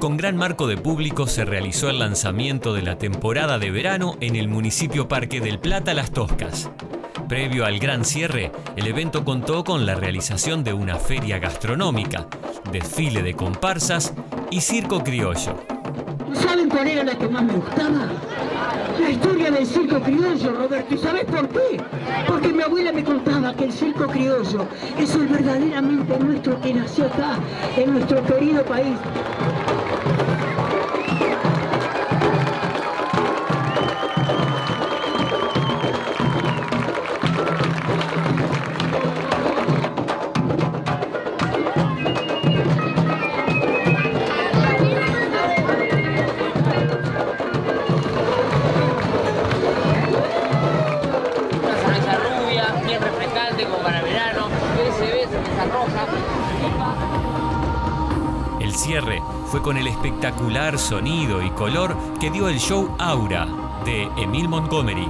gran marco de público se realizó el lanzamiento de la temporada de verano en el municipio Parque del Plata Las Toscas. Previo al gran cierre, el evento contó con la realización de una feria gastronómica, desfile de comparsas y circo criollo. ¿Saben cuál era la que más me gustaba? La historia del circo criollo, Roberto. ¿Y sabes por qué? Porque mi abuela me contaba que el circo criollo es el verdaderamente nuestro que nació acá, en nuestro querido país. El cierre fue con el espectacular sonido y color que dio el show Aura de Emil Montgomery,